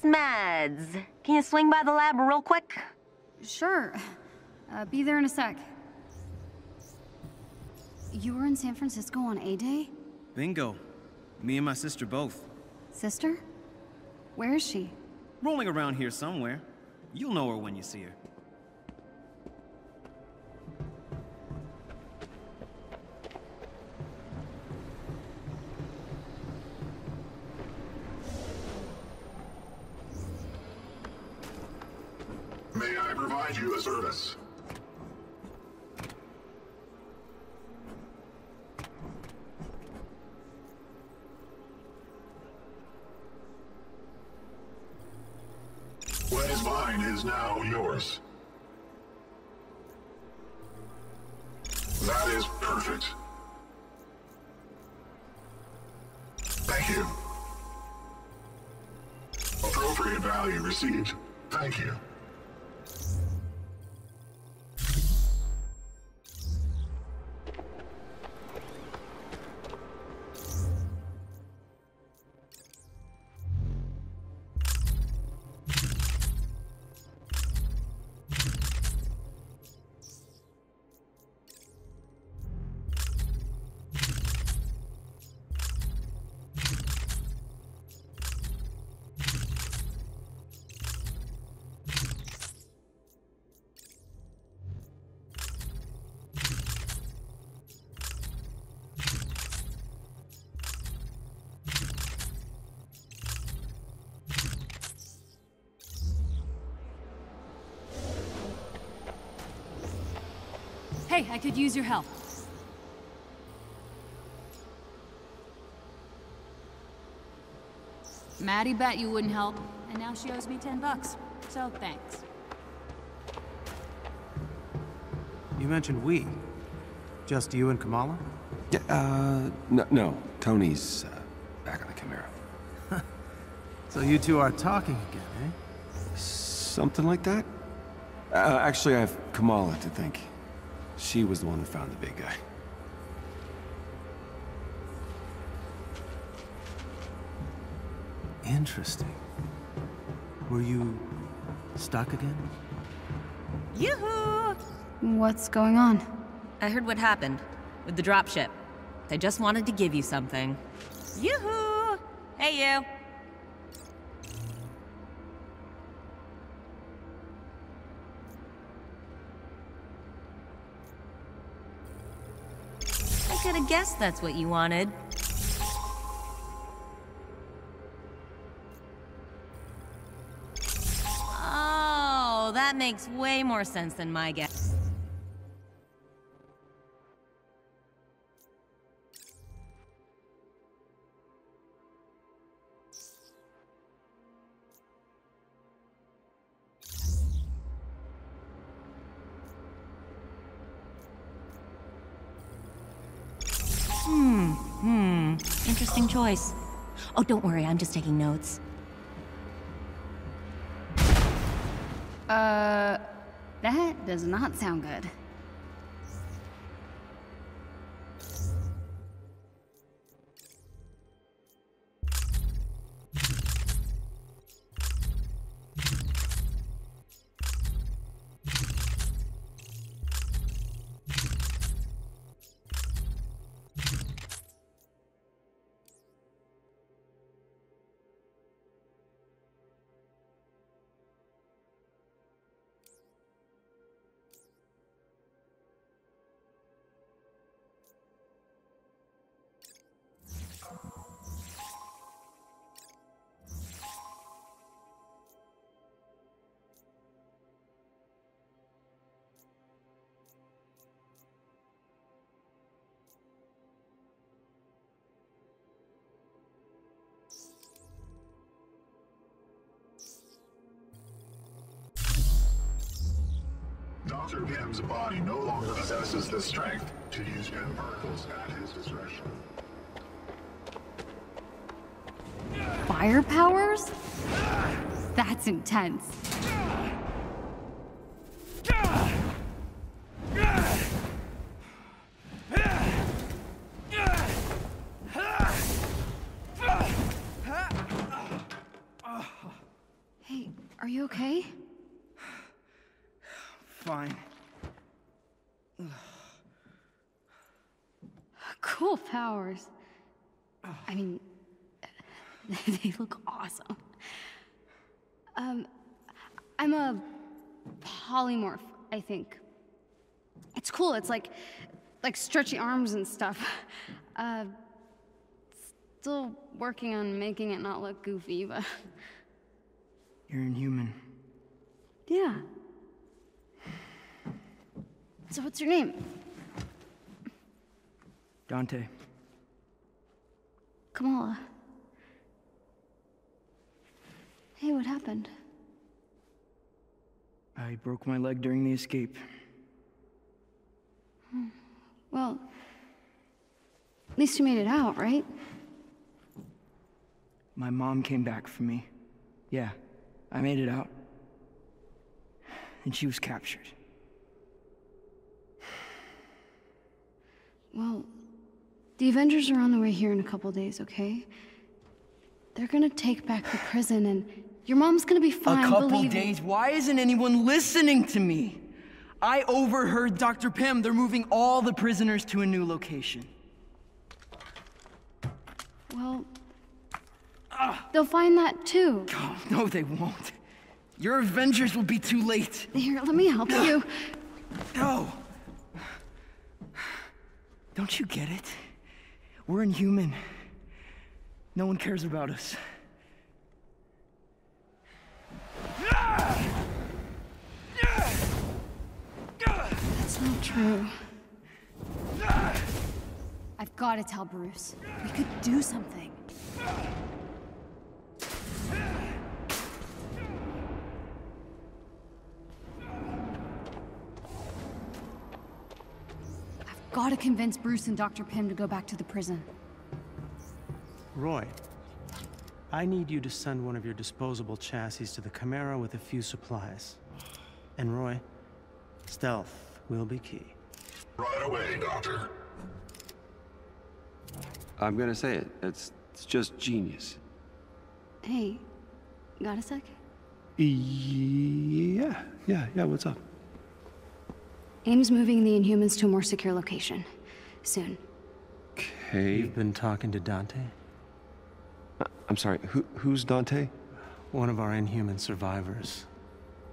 Smads. Can you swing by the lab real quick? Sure. Uh, be there in a sec. You were in San Francisco on A-Day? Bingo. Me and my sister both. Sister? Where is she? Rolling around here somewhere. You'll know her when you see her. Provide you a service? What is mine is now yours. That is perfect. Thank you. Appropriate value received. Hey, I could use your help. Maddie bet you wouldn't help, and now she owes me ten bucks. So thanks. You mentioned we. Just you and Kamala? Yeah, uh, no, no. Tony's uh, back on the Chimera. So you two are talking again, eh? Something like that? Uh, actually, I have Kamala to thank. She was the one who found the big guy. Interesting. Were you stuck again? Yoo-hoo! What's going on? I heard what happened with the dropship. They just wanted to give you something. Yoo-hoo! Hey, you! Guessed that's what you wanted. Oh, that makes way more sense than my guess. Choice. Oh, don't worry, I'm just taking notes. Uh, that does not sound good. Dr. Pym's body no longer possesses the strength to use Pim particles at his discretion. Fire powers? That's intense. okay? Fine. Cool powers. I mean, they look awesome. Um, I'm a polymorph, I think. It's cool. It's like, like stretchy arms and stuff. Uh, still working on making it not look goofy, but You're inhuman. yeah. So what's your name? Dante. Kamala. Hey, what happened? I broke my leg during the escape. Well, at least you made it out, right? My mom came back for me. Yeah, I made it out. And she was captured. Well, the Avengers are on the way here in a couple days, okay? They're gonna take back the prison, and your mom's gonna be fine. a couple days? Why isn't anyone listening to me? I overheard Dr. Pym. They're moving all the prisoners to a new location. Well, they'll find that too. Oh, no, they won't. Your Avengers will be too late. Here, let me help you. No. Don't you get it? We're inhuman. No one cares about us. That's not true. I've got to tell Bruce. We could do something. I've got to convince Bruce and Dr. Pym to go back to the prison. Roy, I need you to send one of your disposable chassis to the Chimera with a few supplies. And Roy, stealth will be key. Right away, Doctor. I'm gonna say it. It's, it's just genius. Hey, got a sec? Yeah, yeah, yeah, what's up? AIM's moving the Inhumans to a more secure location. Soon. Okay. You've been talking to Dante? I'm sorry, who, who's Dante? One of our inhuman survivors.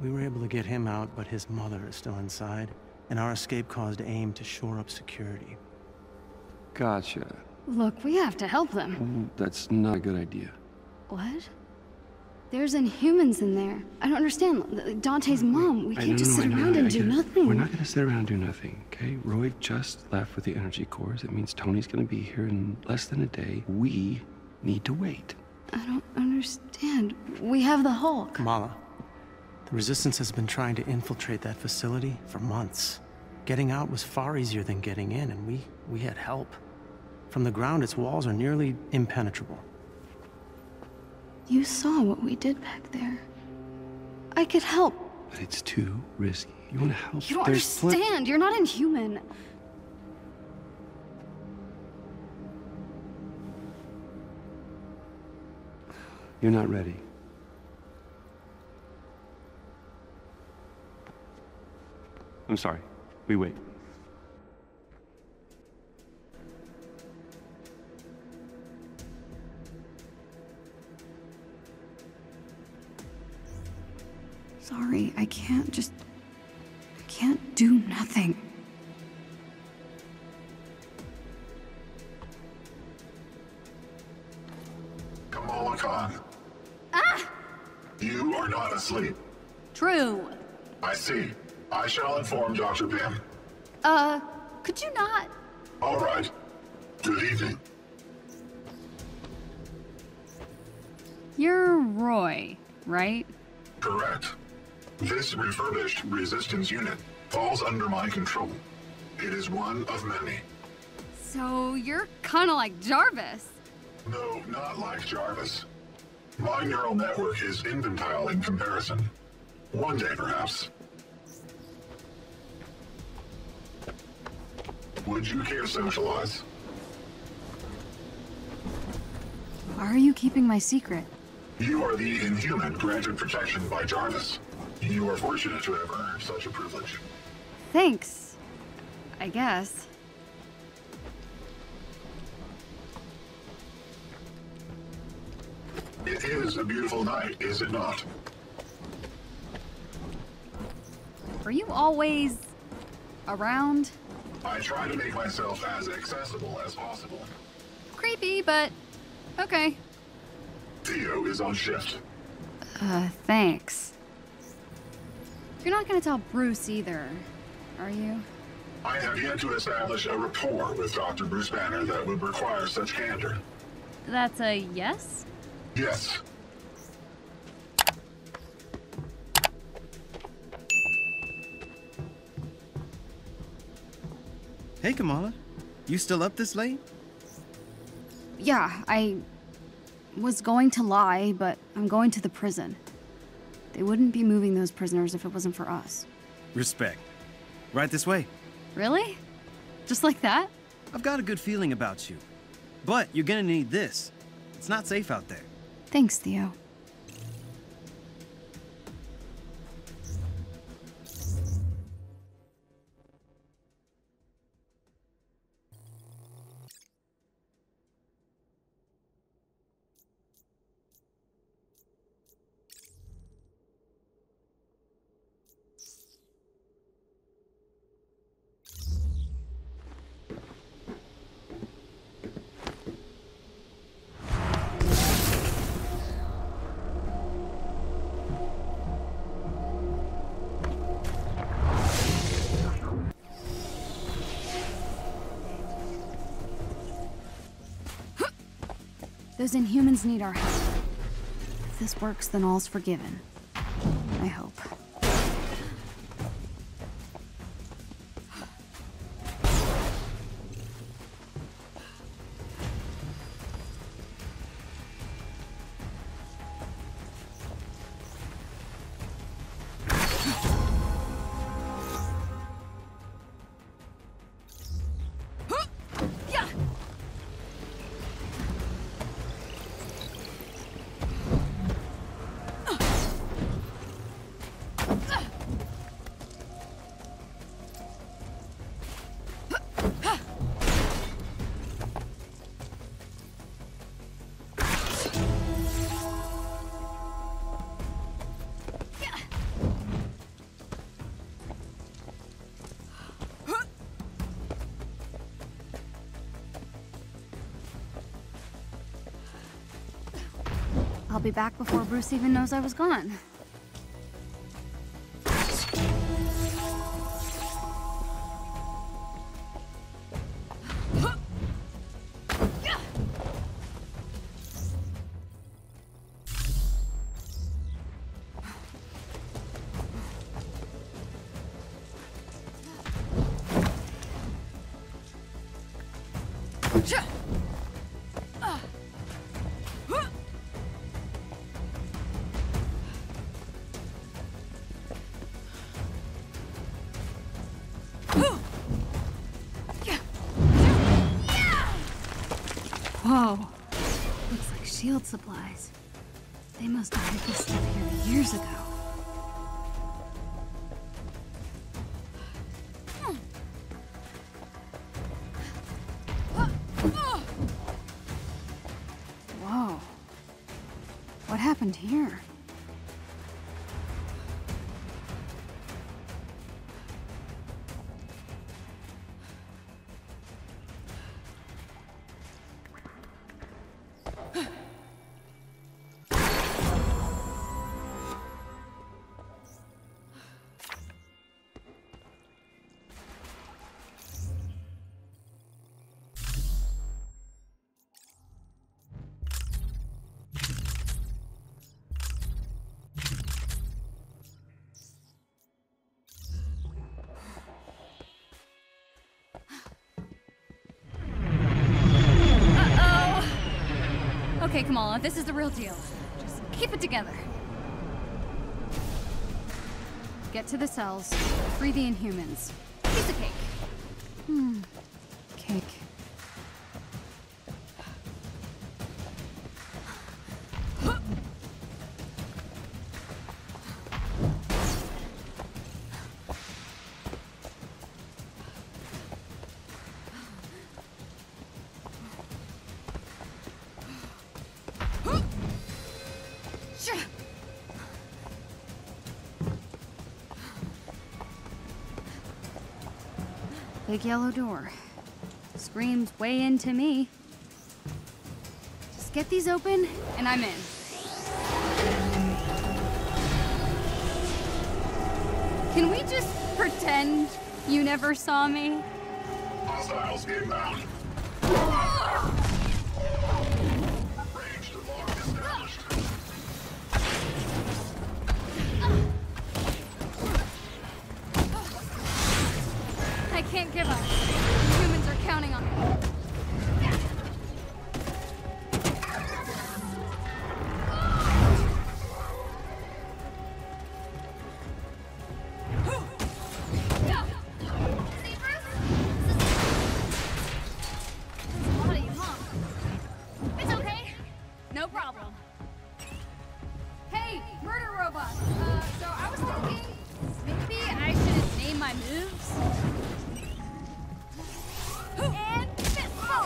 We were able to get him out, but his mother is still inside, and our escape caused AIM to shore up security. Gotcha. Look, we have to help them. Mm, That's not a good idea. What? There's Inhumans in there. I don't understand. Dante's mom. We I- can't no, just sit know, around I and do get it. nothing. We're not gonna sit around and do nothing, okay? Roy just left with the energy cores. It means Tony's gonna be here in less than a day. We need to wait. I don't understand. We have the Hulk. Kamala, the Resistance has been trying to infiltrate that facility for months. Getting out was far easier than getting in, and we, we had help. From the ground, its walls are nearly impenetrable. You saw what we did back there. I could help. But it's too risky. You wanna help? You don't There's understand. You're not inhuman. You're not ready. I'm sorry. We wait. I can't just. I can't do nothing. Kamala Khan. Ah! You are not asleep. True. I see. I shall inform Dr. Pym. Uh, could you not? All right. Good evening. You're Roy, right? Correct. This refurbished resistance unit falls under my control. It is one of many. So you're kind of like Jarvis. No, not like Jarvis. My neural network is infantile in comparison. One day, perhaps. Would you care to socialize? Why are you keeping my secret? You are the inhuman granted protection by Jarvis. You are fortunate to have earned such a privilege. Thanks. I guess. It is a beautiful night, is it not? Are you always around? I try to make myself as accessible as possible. Creepy, but okay. Theo is on shift. Uh, thanks. You're not gonna tell Bruce either, are you? I have yet to establish a rapport with Dr. Bruce Banner that would require such candor. That's a yes? Yes, Hey, Kamala. You still up this late? Yeah, I was going to lie, but I'm going to the prison. They wouldn't be moving those prisoners if it wasn't for us. Respect. Right this way. Really? Just like that? I've got a good feeling about you. But you're gonna need this. It's not safe out there. Thanks, Theo. Those inhumans need our help. If this works, then all's forgiven. Be back before Bruce even knows I was gone. Supplies. They must have hid this stuff here years ago. Kamala, this is the real deal. Just keep it together. Get to the cells, free the Inhumans. Piece of cake. Big yellow door. Screams way into me. Just get these open, and I'm in. Can we just pretend you never saw me? Hostiles inbound. And fistful.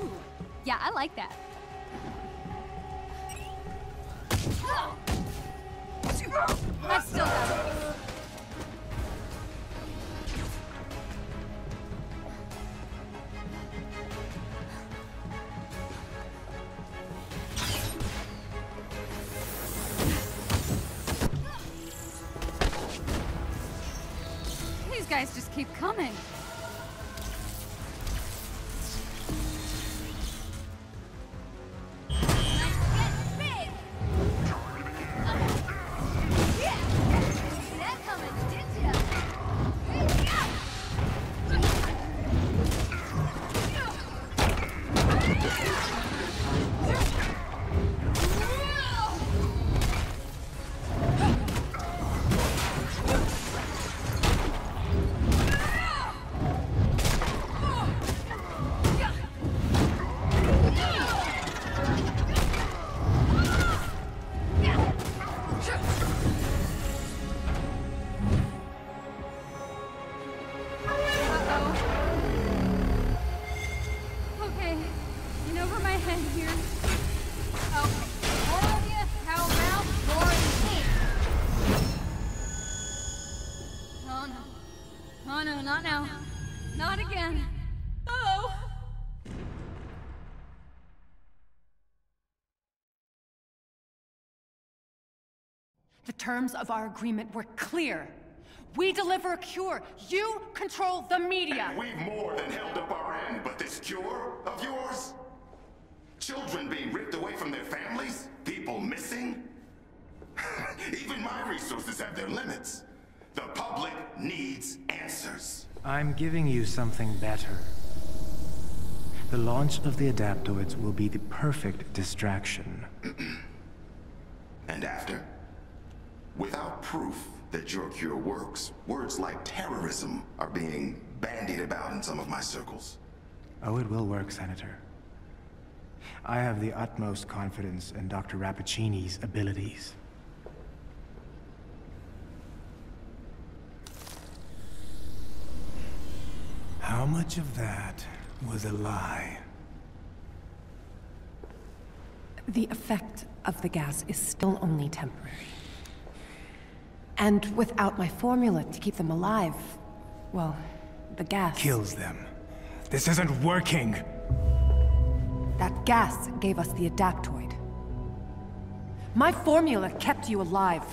Ooh, yeah, I like that. That's still better. These guys just keep coming. The terms of our agreement were clear. We deliver a cure. You control the media. We've more than held up our end, but this cure of yours? Children being ripped away from their families? People missing? Even my resources have their limits. The public needs answers. I'm giving you something better. The launch of the adaptoids will be the perfect distraction. And after? Without proof that your cure works, words like terrorism are being bandied about in some of my circles. Oh, it will work, Senator. I have the utmost confidence in Dr. Rappaccini's abilities. How much of that was a lie? The effect of the gas is still only temporary. And without my formula to keep them alive, well, the gas... Kills them. This isn't working! That gas gave us the adaptoid. My formula kept you alive.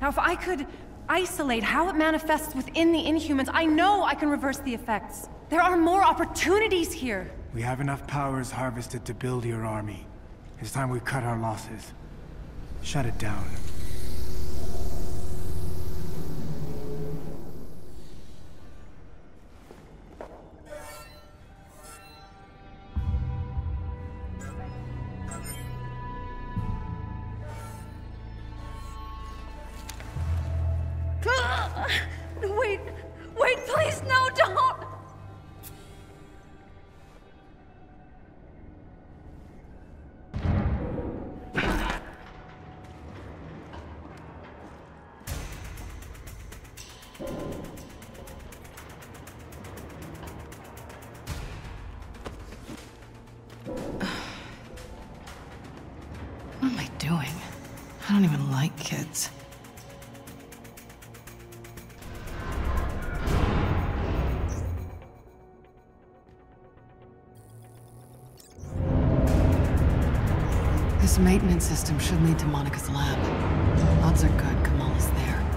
Now, if I could isolate how it manifests within the Inhumans, I know I can reverse the effects. There are more opportunities here. We have enough powers harvested to build your army. It's time we cut our losses. Shut it down. Wait, wait, please, no, don't! This maintenance system should lead to Monica's lab. Odds are good Kamala's there.